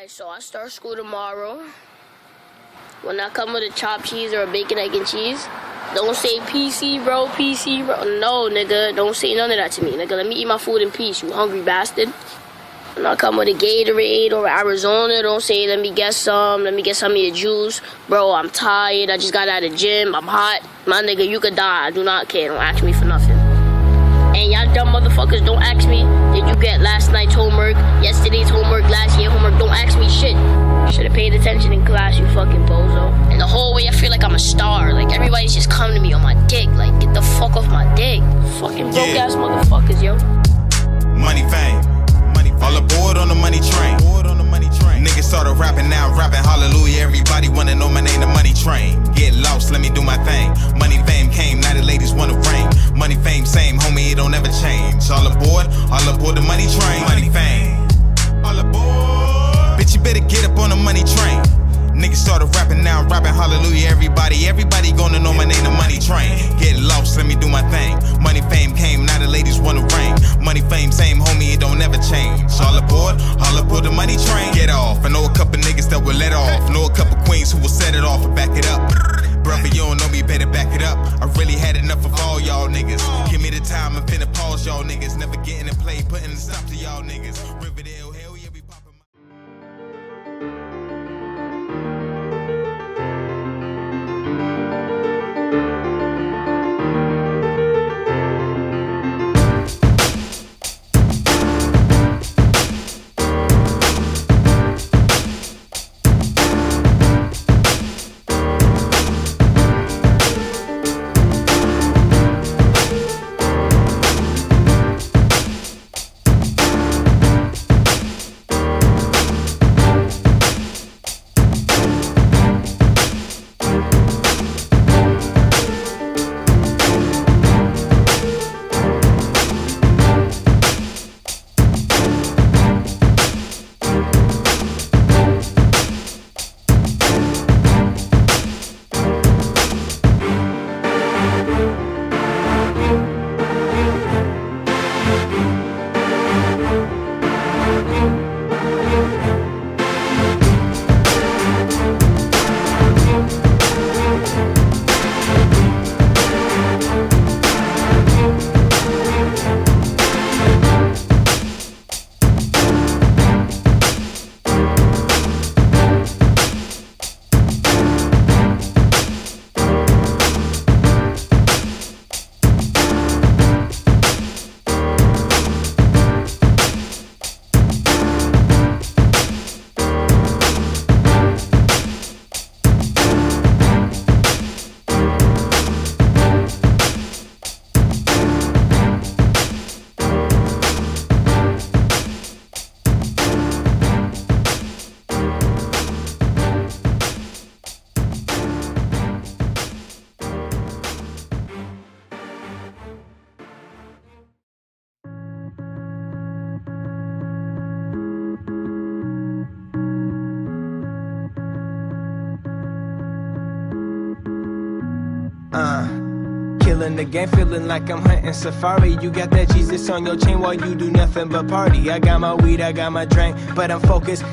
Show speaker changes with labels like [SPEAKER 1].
[SPEAKER 1] Alright, so I start school tomorrow. When I come with a chopped cheese or a bacon, egg, and cheese, don't say PC, bro, PC, bro. No, nigga, don't say none of that to me. Nigga, let me eat my food in peace, you hungry bastard. When I come with a Gatorade or Arizona, don't say, let me get some, let me get some of your juice. Bro, I'm tired, I just got out of the gym, I'm hot. My nigga, you could die, I do not care, don't ask me for nothing. And y'all dumb motherfuckers, don't ask me, did you get last night's homework, paid attention in class, you fucking bozo. And the whole way I feel like I'm a star. Like everybody's just coming to me on my dick. Like, get the fuck off my dick. Fucking broke
[SPEAKER 2] Yeah.
[SPEAKER 1] ass motherfuckers, yo.
[SPEAKER 2] Money fame. Money All aboard on the money train. Niggas started rapping now, rapping hallelujah. Everybody wanna know my name, the money train. Get lost, let me do my thing. Money fame came, now the ladies wanna ring. Money fame, same, homie, it don't ever change. All aboard, all aboard the money train. Money fame. All aboard. Bitch, you better get up on the money train. Niggas started rapping now, I'm rapping hallelujah. Everybody, everybody gonna know my name, the money train. Get lost, let me do my thing. Money fame came, now the ladies wanna ring. Money fame, same homie, it don't ever change. All aboard, all aboard the money train. Get off, I know a couple niggas that will let off. Know a couple queens who will set it off and back it up. Brother, you don't know me, better back it up. I really had enough of all y'all niggas. Give me the time, I'm finna pause y'all niggas. Never getting a play, putting a stop to y'all niggas. Riverdale, Uh.
[SPEAKER 3] Killing the game, feeling like I'm hunting safari. You got that Jesus on your chain while you do nothing but party. I got my weed, I got my drink, but I'm focused.